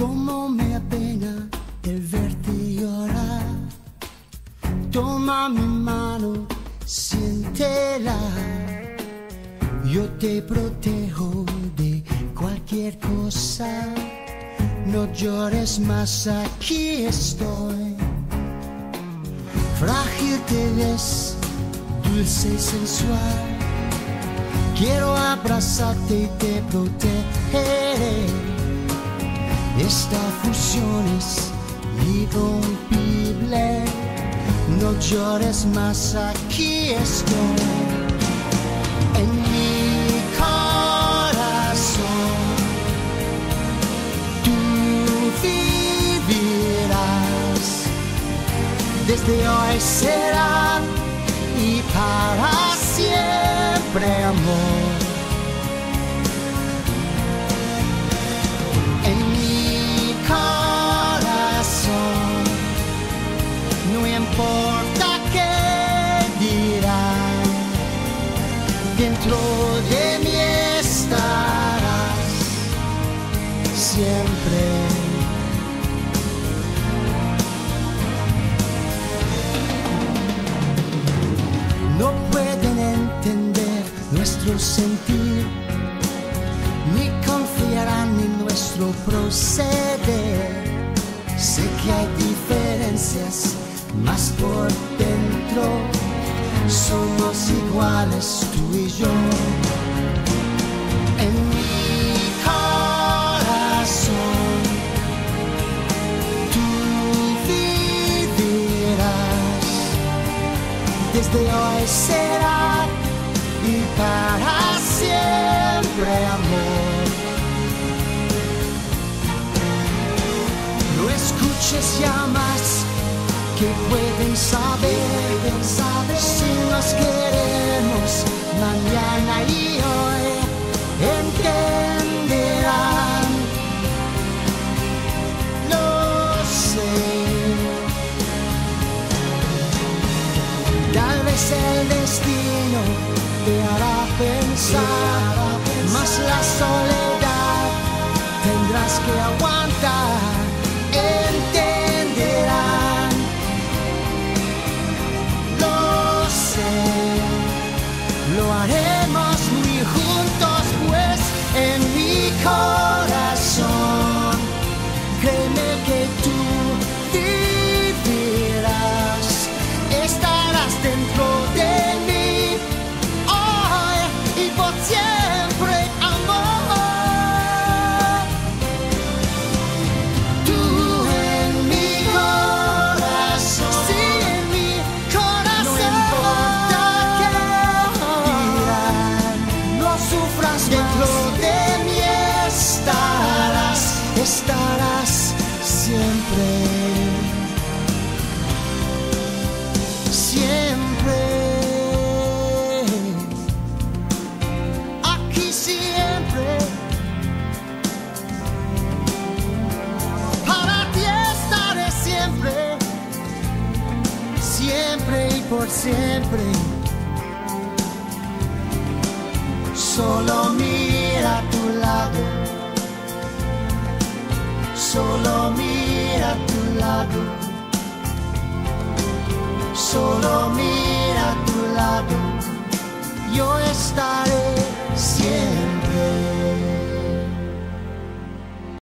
Cómo me apena el verte llorar. Toma mi mano, siéntela. Yo te protejo de cualquier cosa. No llores más, aquí estoy. Frágil te ves, dulce y sensual. Quiero abrazarte y te protegeré. Esta fusión es irrompible. No llores más, aquí estoy. En mi corazón, tú vivirás. Desde hoy será y para siempre amor. Dentro de mí estarás siempre. no pueden entender nuestro sentir, ni confiarán en nuestro proceder. Sé que hay diferencias, más somos iguales tú y yo. En mi corazón, tú vivirás desde hoy será y para siempre amor. No escuches llamas que pueden saber, si nos queremos mañana y hoy entenderán. Lo sé. Tal vez el destino te hará pensar, más la soledad estarás, siempre siempre. Aquí siempre. Para ti estaré siempre. Siempre y por siempre. Solo mira Solo mira a tu lado solo mira